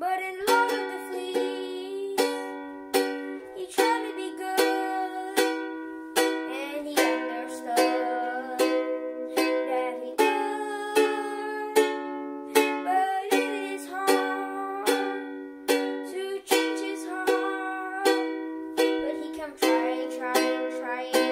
But in love with the fleas, he tried to be good, and he understood that he could. But it is hard to change his heart, but he kept trying, trying, trying.